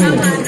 嗯嗯。